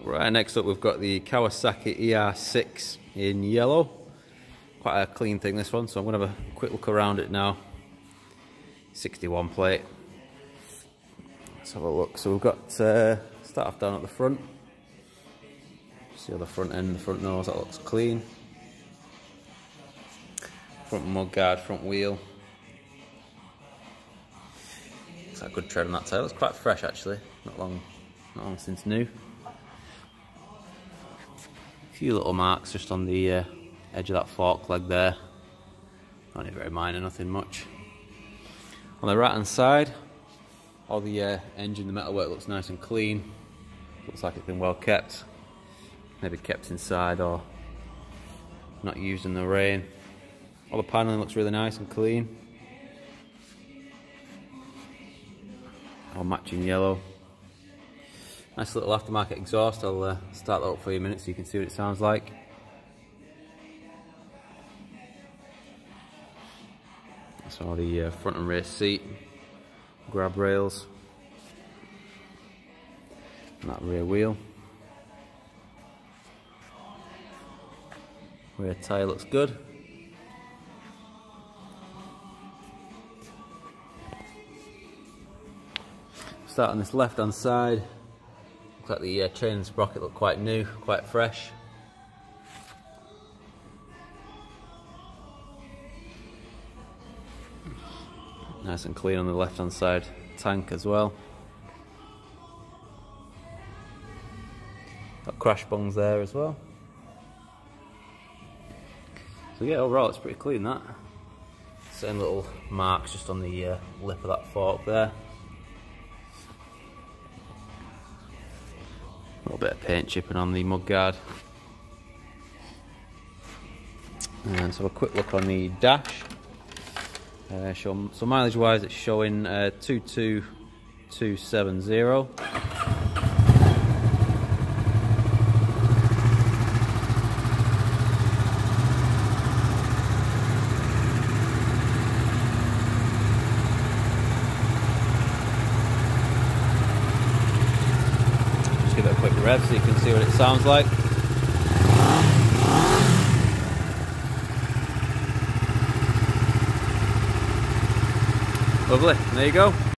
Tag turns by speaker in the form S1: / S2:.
S1: Right, next up we've got the Kawasaki ER6 in yellow. Quite a clean thing this one, so I'm going to have a quick look around it now. 61 plate. Let's have a look. So we've got, uh, start off down at the front. See the front end, the front nose, that looks clean. Front mud guard, front wheel. It's a good tread on that tail. It's quite fresh actually. Not long, not long since new few little marks just on the uh, edge of that fork leg there. Only very minor, nothing much. On the right hand side, all the uh, engine, the metalwork looks nice and clean. Looks like it's been well kept. Maybe kept inside or not used in the rain. All the paneling looks really nice and clean. All matching yellow. Nice little aftermarket exhaust. I'll uh, start that up for you a minute so you can see what it sounds like. That's all the uh, front and rear seat, grab rails, and that rear wheel. Rear tyre looks good. Start on this left hand side, Like the uh, chain and sprocket look quite new, quite fresh. Nice and clean on the left hand side tank as well. Got crash bungs there as well. So yeah, overall it's pretty clean that. Same little marks just on the uh, lip of that fork there. Little bit of paint chipping on the mudguard. And so a quick look on the dash. Uh, so mileage wise it's showing uh, 22270. give it a quick rev so you can see what it sounds like. Lovely, there you go.